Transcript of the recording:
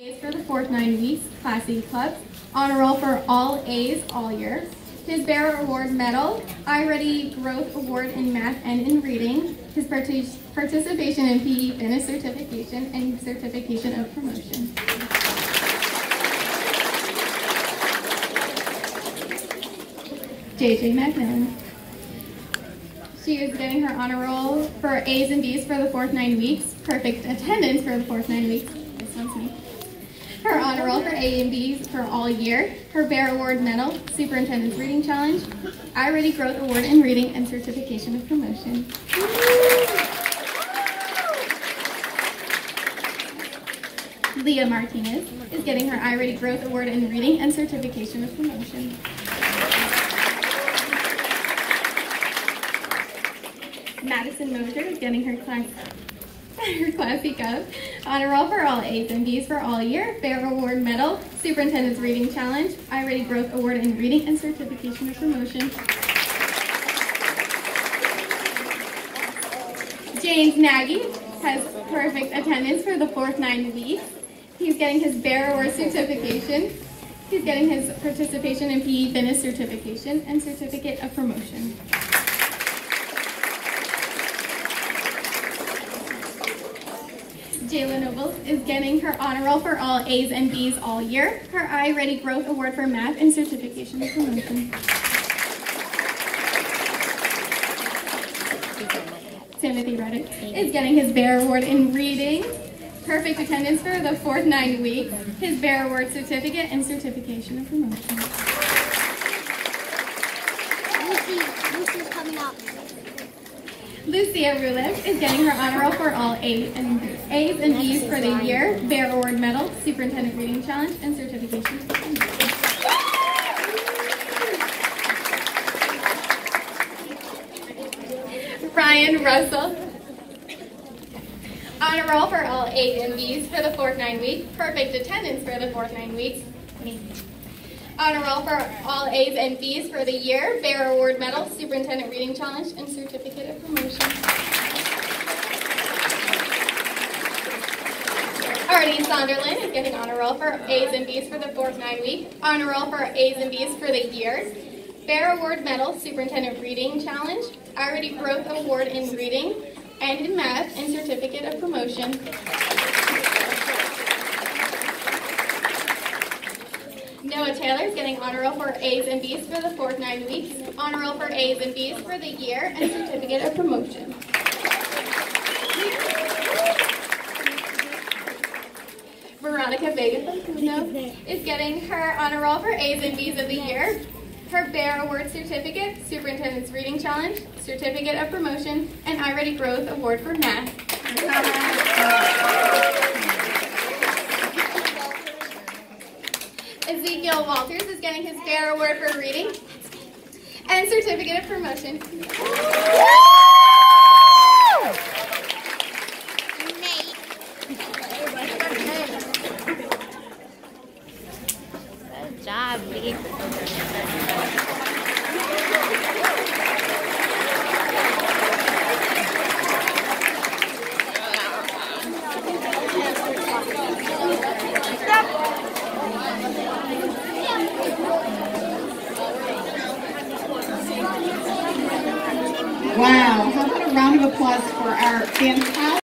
A's for the fourth nine weeks, Class A clubs. Honor roll for all A's all year. His Bear Award Medal, iReady Growth Award in Math and in Reading. His partic- participation in PE Fitness Certification and Certification of Promotion. JJ Macmillan. She is getting her honor roll for A's and B's for the fourth nine weeks. Perfect attendance for the fourth nine weeks. Her honor roll for A and B's for all year. Her Bear Award Medal, Superintendent's Reading Challenge, iReady Growth Award in Reading, and Certification of Promotion. Leah Martinez is getting her iReady Growth Award in Reading and Certification of Promotion. Madison Mosier is getting her class her classic up. Honor roll for all A's and B's for all year. Bear Award Medal, Superintendent's Reading Challenge, iReady Growth Award in Reading and Certification of Promotion. James Nagy has perfect attendance for the fourth nine weeks. He's getting his Bear Award certification. He's getting his participation in PE fitness certification and certificate of promotion. Jayla Nobles is getting her honor roll for all A's and B's all year. Her iReady Growth Award for Math and Certification of Promotion. Timothy Reddick is getting his Bear Award in Reading. Perfect attendance for the fourth nine weeks. His Bear Award certificate and certification of promotion. Lucy, Lucy's coming up. Lucia Rulev is getting her honor roll for all A and A's and B's for the year, Bear Award Medal, Superintendent Reading Challenge, and certification. Ryan Russell. Honor roll for all A's and B's for the fourth nine weeks. Perfect attendance for the fourth nine weeks. Honor roll for all A's and B's for the year. Bear Award Medal, Superintendent Reading Challenge, and Certificate of Promotion. Arlene Sonderland is getting honor roll for A's and B's for the fourth nine week. Honor roll for A's and B's for the year. Bear Award Medal, Superintendent Reading Challenge, iReady Growth Award in Reading and in Math, and Certificate of Promotion. Taylor is getting honor roll for A's and B's for the fourth nine weeks, honor roll for A's and B's for the year, and Certificate of Promotion. Veronica Vega is getting her honor roll for A's and B's of the year, her Bear Award Certificate, Superintendent's Reading Challenge, Certificate of Promotion, and iReady Growth Award for Math. Getting his Bear Award for Reading and Certificate of Promotion. Nate. Good job, Lee. Wow, how about a round of applause for our fantastic